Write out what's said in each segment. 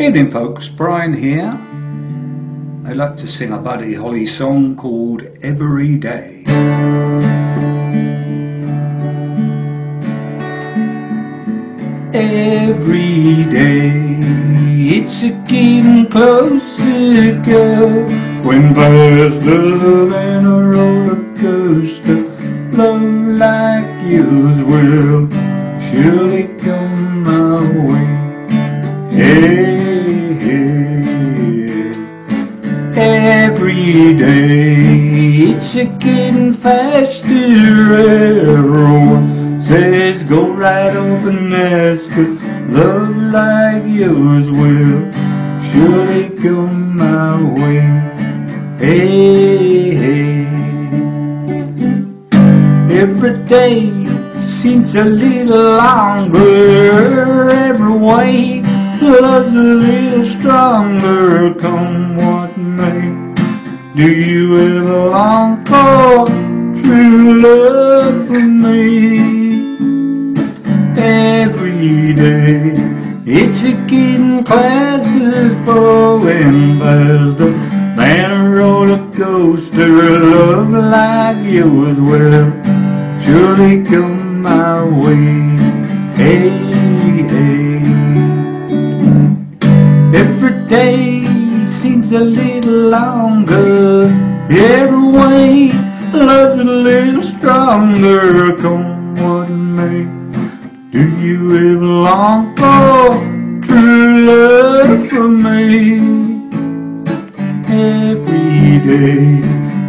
Evening folks, Brian here. I'd like to sing a Buddy Holly song called Every Day. Every day it's a getting closer, girl. When faster than a roller coaster, love like yours will surely come my every day it's a getting faster. Says go right over Nesca. Love like yours will surely come my way. Hey, hey. Every day seems a little longer. Every way love's a little stronger. Come. Do you ever long for true love from me? Every day it's a getting faster, flowing faster than a roller coaster. Love like yours will surely come my way. Hey, hey. Every day seems a little longer. Every love's a little stronger. Come what may. Do you ever long for true love from me? Every day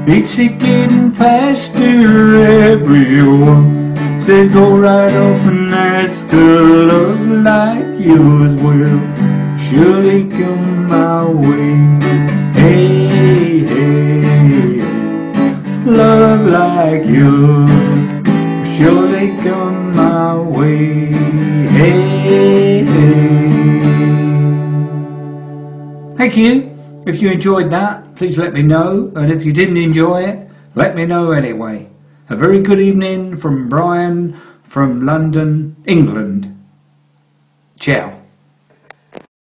it's getting faster. Everyone says go right up and ask a love like yours will surely come my way. Hey, hey, love like yours surely come my way. Hey, hey. Thank you. If you enjoyed that, please let me know. And if you didn't enjoy it, let me know anyway. A very good evening from Brian from London, England. Ciao.